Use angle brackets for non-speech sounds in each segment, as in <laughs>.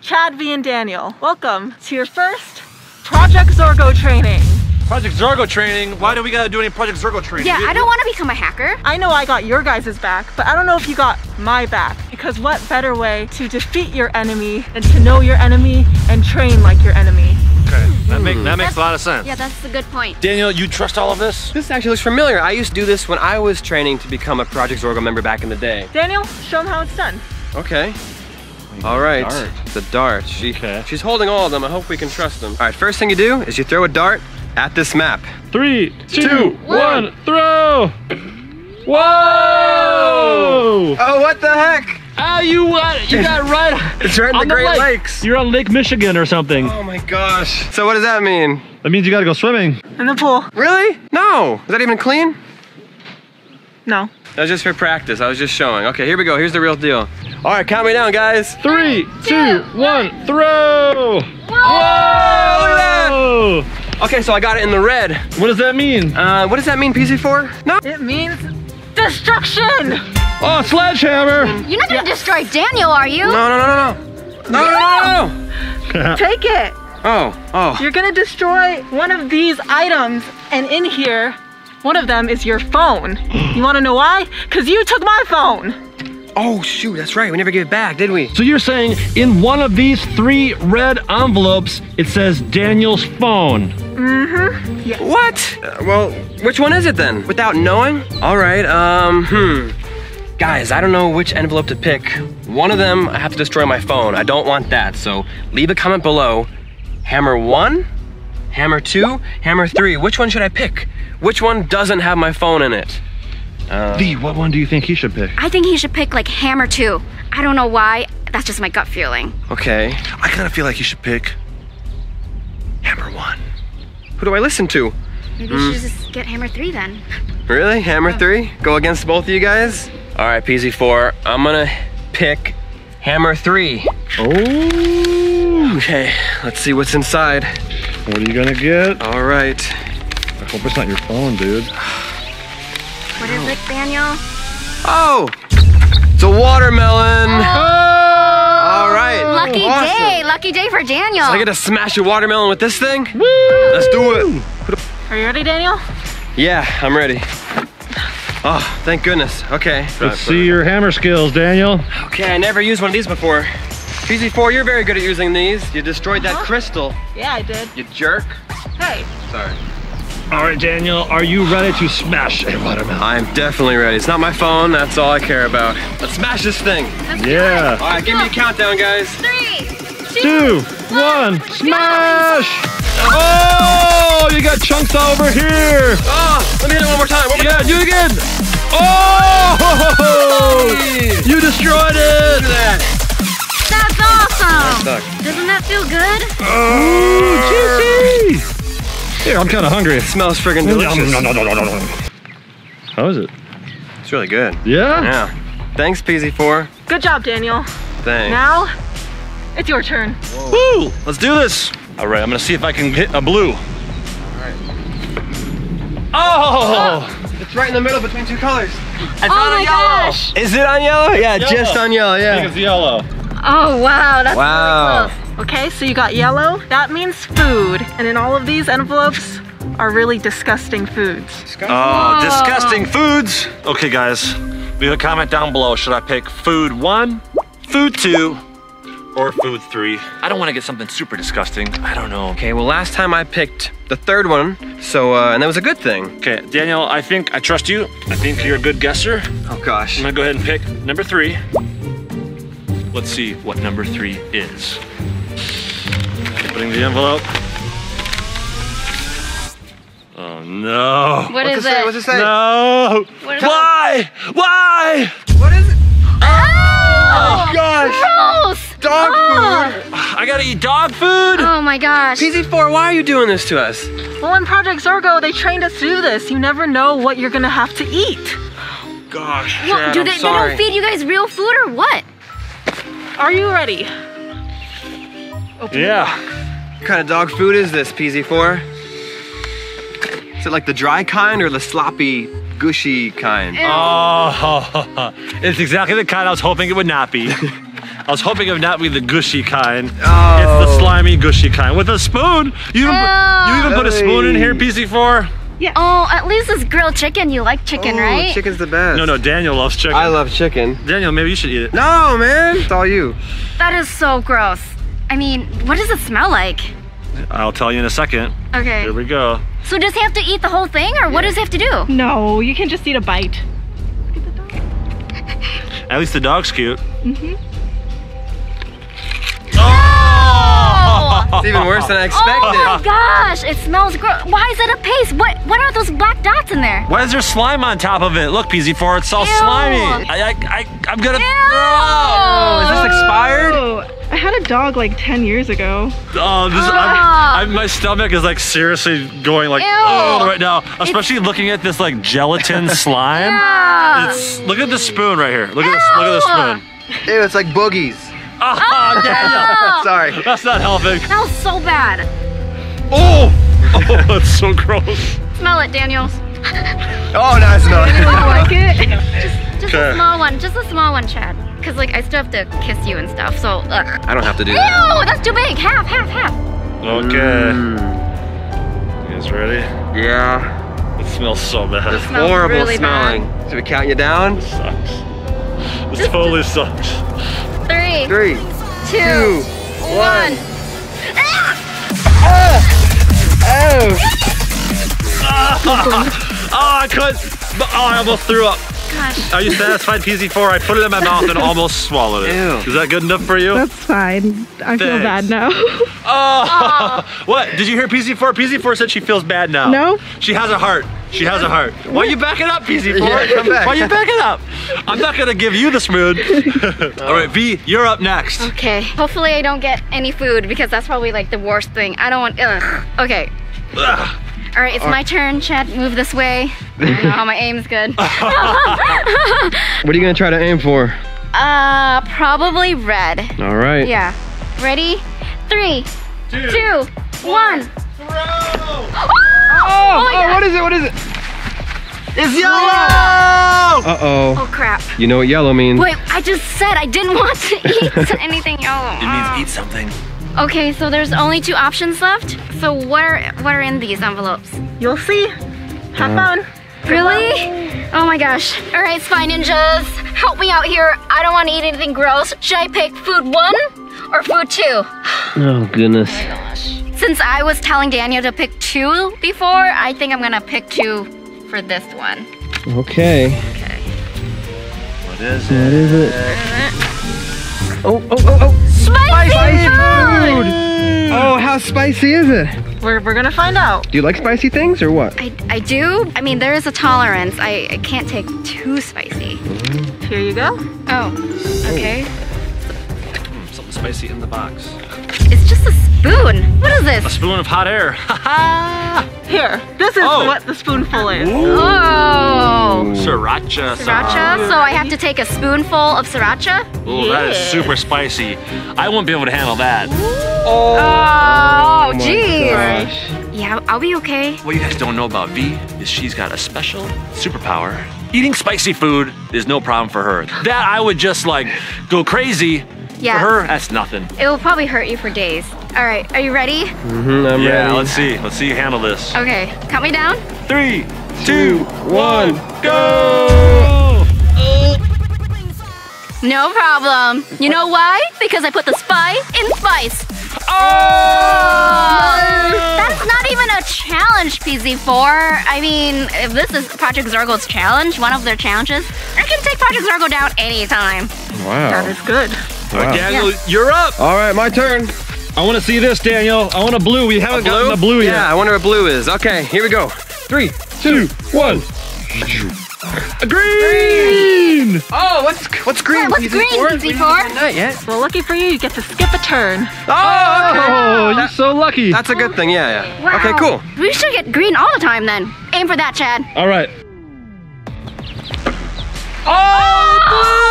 Chad Vy and Daniel. Welcome to your first Project Zorgo training. Project Zorgo training. Why do we gotta do any Project Zorgo training? Yeah, I don't want to become a hacker. I know I got your guys' back, but I don't know if you got my back. Because what better way to defeat your enemy than to know your enemy and train like your enemy? Okay, that, hmm. make, that makes a lot of sense. Yeah, that's a good point. Daniel, you trust all of this? This actually looks familiar. I used to do this when I was training to become a Project Zorgo member back in the day. Daniel, show them how it's done. Okay. All right. dart. The dart. She, Okay. She's holding all of them. I hope we can trust them. All right, first thing you do is you throw a dart at this map. Three, two, Two, one, throw! Whoa! Oh, what the heck? Ah, you what? You got right. It's right in on the Great lake. Lakes. You're on Lake Michigan or something. Oh my gosh. So what does that mean? That means you gotta go swimming. In the pool. Really? No. Is that even clean? No. That was just for practice. I was just showing. Okay, here we go. Here's the real deal. All right, count me down, guys. Three, two, one, throw! Whoa! Look at that. Oh! Okay, so I got it in the red. What does that mean? Uh, what does that mean, PZ4? No. It means destruction! Oh, sledgehammer! You're not gonna destroy Daniel, are you? No, no, no, no, no. No, no, no, no. <laughs> Take it! Oh, oh. You're gonna destroy one of these items, and in here, one of them is your phone. <gasps> You wanna know why? Because you took my phone! Oh, shoot, that's right. We never gave it back, did we? So you're saying in one of these three red envelopes, it says Daniel's phone. Mm-hmm, yes. What? Uh, well, which one is it then? Without knowing? All right, um, hmm. Guys, I don't know which envelope to pick. One of them, I have to destroy my phone. I don't want that, so leave a comment below. Hammer one, hammer two, hammer three. Which one should I pick? Which one doesn't have my phone in it? Uh, Lee, what one do you think he should pick? I think he should pick like Hammer 2. I don't know why. That's just my gut feeling. Okay, I kind of feel like he should pick Hammer One. who do I listen to? Maybe you should hmm. just get Hammer 3 then. Really? Hammer oh. three? Go against both of you guys? All right, PZ4, I'm gonna pick hammer three. Oh! Okay, let's see what's inside. What are you gonna get? All right. I hope it's not your phone, dude. What is it, Daniel? Oh, it's a watermelon. All right. Lucky awesome. day. Lucky day for Daniel. So I get to smash a watermelon with this thing? Let's do it. Are you ready, Daniel? Yeah, I'm ready. Oh, thank goodness. Okay. Let's see your hammer skills, Daniel. Okay, I never used one of these before. PZ4, you're very good at using these. You destroyed that Uh-huh. crystal, Yeah, I did. you jerk. Hey, Sorry. All right, Daniel, are you ready to smash a watermelon? I'm definitely ready. It's not my phone, that's all I care about. Let's smash this thing. Yeah. All right, give me a countdown, guys. Three, Two, one, smash! Oh! oh, you got chunks over here. Oh, let me hit it one more time. One more Yeah, time. do it again. Oh, you destroyed it. that. That's awesome. Stuck. Doesn't that feel good? Oh, juicy. Here, I'm kind of hungry. It smells friggin' mm, delicious. How is it? It's really good. Yeah? Yeah. Thanks, PZ4. good job, Daniel. Thanks. Now, it's your turn. Woo! Let's do this. All right, I'm gonna see if I can hit a blue. All right. Oh! Ah! It's right in the middle between two colors. oh my gosh. Is it on yellow? Yeah, just on yellow, I think yeah. it's yellow. Oh wow, that's Wow. really close. Okay, so you got yellow. That means food. And in all of these envelopes are really disgusting foods. Oh, disgusting foods. Okay, guys, leave a comment down below. Should I pick food one, food two, or food three? I don't want to get something super disgusting. I don't know. Okay, well, last time I picked the third one, so, uh, and that was a good thing. Okay, Daniel, I think I trust you. I think you're a good guesser. Oh, gosh. I'm gonna go ahead and pick number three. Let's see what number three is. Opening the envelope. Oh no. What What's is it say? What's it say? No! What is it? Why? Why? What is it? Oh, oh Gosh. gross. Dog Oh. food. I gotta eat dog food? Oh my gosh. PZ4, why are you doing this to us? Well, in Project Zorgo, they trained us to do this. You never know what you're gonna have to eat. Oh, gosh. What, Chad, do I'm they, they don't feed you guys real food or what? Are you ready? Yeah. What kind of dog food is this, PZ4? Is it like the dry kind or the sloppy, gushy kind? Oh, <laughs> it's exactly the kind I was hoping it would not be. <laughs> I was hoping it would not be the gushy kind. Oh. It's the oh. slimy, gushy kind. With a spoon. You even, put, you even put a spoon in here, PZ4? Yeah. Oh, at least it's grilled chicken. You like chicken, Ooh, right? Chicken's the best. No, no, Daniel loves chicken. I love chicken. Daniel, maybe you should eat it. No, man. It's all you. That is so gross. I mean, what does it smell like? I'll tell you in a second. Okay. Here we go. So does he have to eat the whole thing, or what does he have to do? No, you can just eat a bite. At least the dog's cute. Mhm. Oh! It's even worse than I expected. Oh expected. my gosh! It smells gross. Why is it a paste? What What are those black dots in there? Why is there slime on top of it? Look, PZ4, it's all Ew. slimy. I, I, I, I'm gonna. Ew. Is this a dog like 10 years ago. Oh, this, Ah. I'm, I'm, my stomach is like seriously going like Ew. oh right now. Especially looking at this like gelatin <laughs> slime. Yeah. It's look at the spoon right here. Look at this. Look at the spoon. Ew, it's like boogies. Oh, Daniel, <laughs> Sorry. that's not helping. That was so bad. Oh, <laughs> oh, that's so gross. Smell it, Daniels. Oh, no, it's not. I like it. Just Okay. a small one. Just a small one, Chad. Cause like I still have to kiss you and stuff. So. Ugh. I don't have to do Ew! that. That's too big. Half, half, half. Okay. Mm, You guys ready? yeah. It smells so bad. It Horrible really smelling. Should we count you down? sucks. This totally sucks. Three, Three, two, two, one. Oh! Oh, <laughs> I couldn't. Oh, I almost threw up. Gosh. Are you satisfied, PZ4? I put it in my mouth and almost swallowed it. Ew. Is that good enough for you? That's fine. I feel bad now. <laughs> Oh, <laughs> what? Did you hear PZ4? PZ4 said she feels bad now. No. She has a heart. She has a heart. Why you backing up, PZ4? <laughs> Yeah, come back. Why you backing up? I'm not gonna give you the spoon. All right, Vy, you're up next. Okay. Hopefully I don't get any food because that's probably like the worst thing. I don't want. Ugh. Okay. Ugh. All right, it's my turn. Chad, move this way. <laughs> oh, don't know my aim's good. <laughs> What are you gonna try to aim for? uh, probably red. All right. Yeah. Ready? Three, two, one. <gasps> Oh, Oh my oh, what is it? What is it? It's yellow! Uh-oh. Oh crap. You know what yellow means. Wait, I just said I didn't want to <laughs> eat anything yellow. It means eat something. Okay, so there's only two options left. So what are what are in these envelopes? You'll see. Have fun. Really? Oh my gosh. All right, Spy Ninjas, help me out here. I don't want to eat anything gross. Should I pick food one or food two? Oh, goodness. Since I was telling Daniel to pick two before, I think I'm gonna pick two for this one. Okay. Okay. What is What it? is it? Oh, oh, oh, oh. Spicy food! Oh, how spicy is it? We're, we're gonna find out. Do you like spicy things or what? I, I do. I mean, there is a tolerance. I, I can't take too spicy. Here you go. Oh, okay. Oh. Something spicy in the box. It's just a spoon. What is this? A spoon of hot air. Here. This is Oh. what the spoonful is. Oh. Sriracha. sauce. Sriracha? So I have to take a spoonful of sriracha? Ooh, that is super spicy. I won't be able to handle that. Oh, oh, my jeez. gosh. Yeah, I'll be okay. What you guys don't know about Vy is she's got a special superpower. Eating spicy food is no problem for her. That I would just like go crazy. Yeah. For her, that's nothing. It will probably hurt you for days. All right, are you ready? Mm-hmm, I'm yeah, ready. let's see. Let's see you handle this. Okay, count me down. Three, two, one. go! No problem. You know why? Because I put the spy in spice. Oh! That's not even a challenge, PZ4. I mean, if this is Project Zorgo's challenge, one of their challenges, I can take Project Zorgo down anytime. That Wow. That is good. All right, Wow. Daniel, you're up. All right, my turn. I want to see this, Daniel. I want a blue. We haven't gotten a blue yet. Yeah, I wonder what blue is. Okay, here we go. Three, two, one. A green! Oh, what's what's green? What's PZ4? green, We haven't PZ4? done that yet. Well, lucky for you, you get to skip a turn. Oh, oh okay. Oh, you're so lucky. That's a good thing. Yeah, yeah. Wow. Okay, cool. We should get green all the time then. Aim for that, Chad. All right. Oh, oh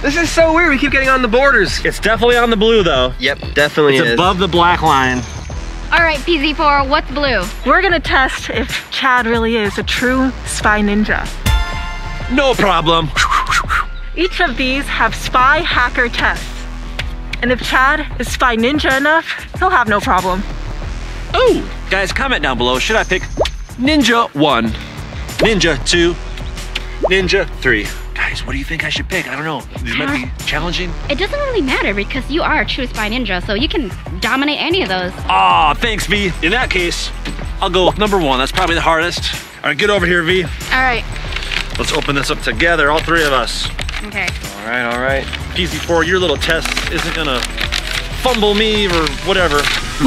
This is so weird. We keep getting on the borders. It's definitely on the blue though. Yep, definitely It's is. above the black line. All right, PZ4, what's blue? We're gonna test if Chad really is a true spy ninja. No problem. Each of these have spy hacker tests. And if Chad is spy ninja enough, he'll have no problem. Oh, guys, comment down below. Should I pick Ninja 1, Ninja 2, Ninja 3? Guys, what do you think I should pick? I don't know. These might be challenging. It doesn't really matter because you are a true spy ninja, so you can dominate any of those. Aw, thanks, Vy. In that case, I'll go with number one. That's probably the hardest. All right, get over here, Vy. All right. Let's open this up together, all three of us. Okay. All right, all right. PZ4, your little test isn't gonna fumble me or whatever. <laughs>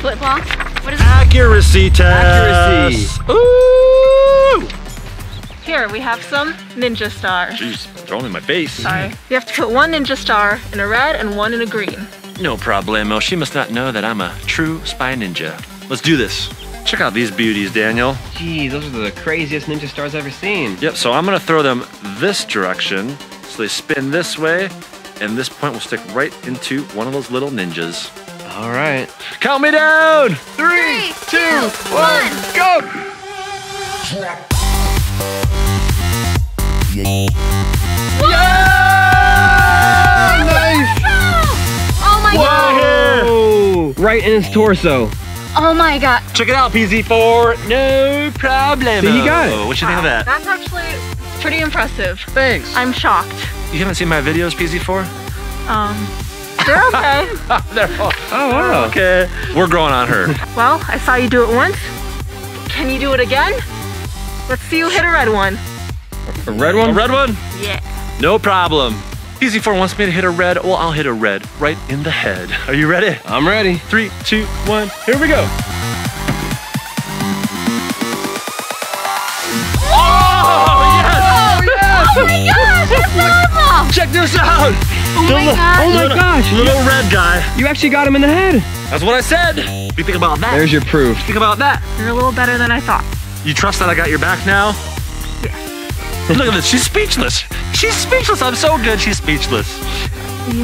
Flip flops. What is it? Accuracy test. Accuracy. Ooh! Here, we have some ninja stars. Jeez, thrown in my face. Sorry. You have to put one ninja star in a red and one in a green. No problemo. She must not know that I'm a true spy ninja. Let's do this. Check out these beauties, Daniel. Geez, those are the craziest ninja stars I've ever seen. Yep, so I'm gonna throw them this direction. So they spin this way, and this point will stick right into one of those little ninjas. All right. Count me down! Three, two, one. Go! Nice! Oh my god. Right in his torso. Oh my god. Check it out, PZ4. No problem. See, you got it. What you think of that? That's actually pretty impressive. Thanks. I'm shocked. You haven't seen my videos, PZ4? Um, they're okay. <laughs> They're all Oh, wow. okay. We're growing on her. well, I saw you do it once. Can you do it again? Let's see you hit a red one. A red one? A one? red one? Yeah. No problem. PZ4 wants me to hit a red. Well, I'll hit a red right in the head. Are you ready? I'm ready. Three, two, one. Here we go. Oh, yes! Oh, oh my gosh, that's awful. Check this out. Oh my god. Oh my gosh. Little red guy. You actually got him in the head. That's what I said. What do you think about that? There's your proof. think about that. You're a little better than I thought. You trust that I got your back now? Look at this. She's speechless. She's speechless. I'm so good. She's speechless. All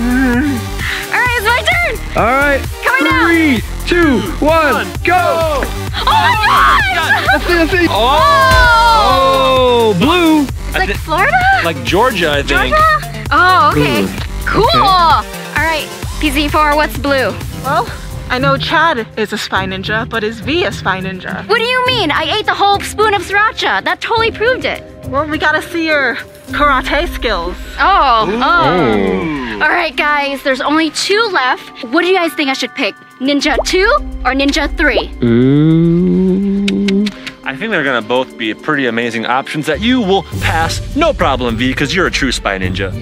right, it's my turn. All right. Coming down. Three, two, one, go. Oh my god. Let's see, let's see. Oh! Oh, blue. Like Florida? Like Georgia, I think. Georgia? Oh, okay. Cool. All right, PZ4, what's blue? Well, I know Chad is a spy ninja, but is Vy a spy ninja? What do you mean? I ate the whole spoon of sriracha. That totally proved it. Well, we gotta see your karate skills. Oh, oh. All right, guys, there's only two left. What do you guys think I should pick? Ninja 2 or Ninja 3? I think they're gonna both be pretty amazing options that you will pass no problem, Vy, because you're a true spy ninja.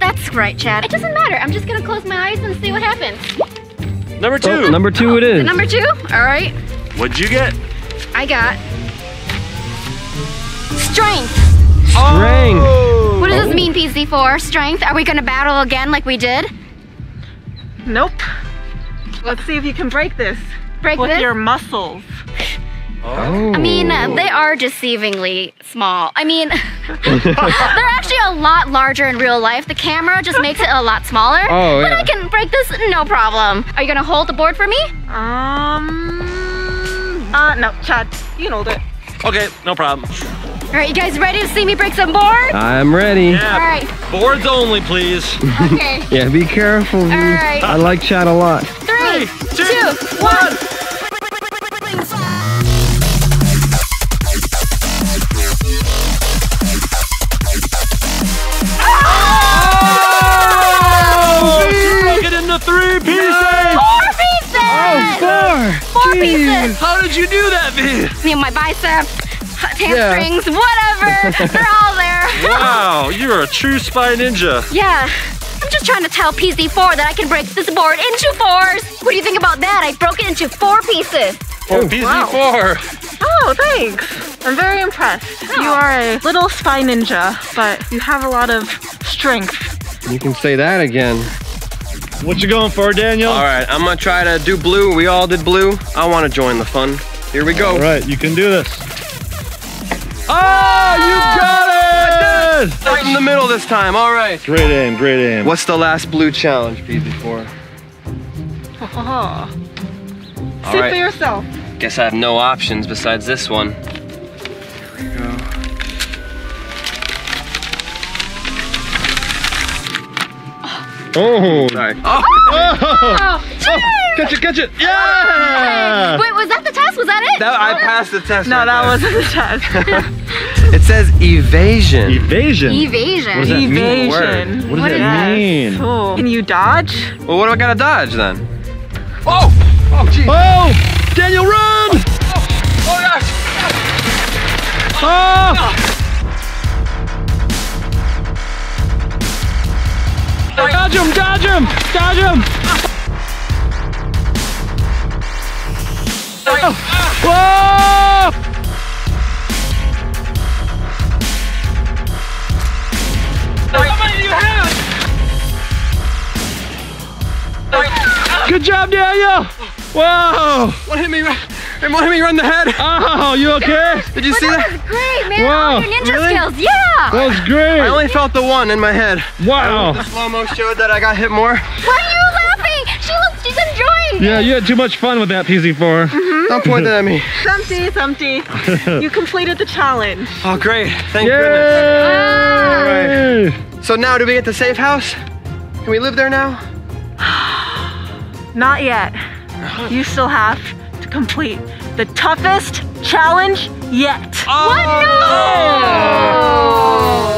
That's right, Chad. It doesn't matter. I'm just gonna close my eyes and see what happens. Number two. Oh, number two it is. Number 2? All right. What'd you get? I got strength. Strength. What does this mean, PZ4? Strength? Are we gonna battle again like we did? Nope. Let's see if you can break this Break with this? your muscles. Oh. I mean, uh, they are deceivingly small. I mean, <laughs> they're actually a lot larger in real life. The camera just makes it a lot smaller. Oh, yeah. But. I can break this no problem. Are you gonna hold the board for me? Um. Uh, no, Chad, you can hold it. Okay, no problem. All right, you guys ready to see me break some boards? I'm ready. Yeah. All right, Boards only, please. okay. <laughs> Yeah, be careful. Vy. right. I like Chad a lot. Three, two, two, one. Oh, Broke it into three pieces. Four pieces! Four. Four Jeez. pieces! How did you do that, Vy? You know, my biceps, hamstrings, whatever. They're all there. <laughs> Wow, you're a true spy ninja. Yeah. I'm just trying to tell PZ4 that I can break this board into fours. What do you think about that? I broke it into four pieces. For PZ4. Oh, thanks. I'm very impressed. You oh. are a little spy ninja, but you have a lot of strength. You can say that again. What you going for, Daniel? All right, I'm gonna try to do blue. We all did blue. I want to join the fun. Here we go. All right, you can do this. Oh, you got it! Right in the middle this time. All right. Great aim, great aim. What's the last blue challenge, PZ4? Oh. <laughs> All See for yourself. Guess I have no options besides this one. Here we go. Oh. Sorry. Oh. <laughs> oh. Catch it, catch it. Oh. Yeah. Wait, that the test? Was that it? That, I oh, passed the test. No, right that there. wasn't the test. <laughs> It says evasion. Evasion. Evasion. What does that mean? What does that Yes. mean? Cool. Can you dodge? well, what do I gotta dodge then? Oh! Oh, geez. Oh, Daniel, run! Oh, gosh! Oh! Ah! oh dodge him! Dodge him! Dodge him! Whoa! Good job, Daniel! Whoa! One hit me, right- and one hit me right in the head. Oh, you okay? Did you But see that that? was great, man. Wow. All your ninja Really? skills. Yeah. That was great! I only felt the one in my head. Wow! The slow-mo showed that I got hit more. Why are you laughing? She looks, she's enjoying. Yeah, you had too much fun with that PZ4. Don't point that at me. Thumpty, Thumpty. you completed the challenge. Oh, great. Thank goodness. Yay! So now, do we get the safe house? Can we live there now? <gasps> Not yet. You still have to complete the toughest challenge yet. Oh! What? No. Oh!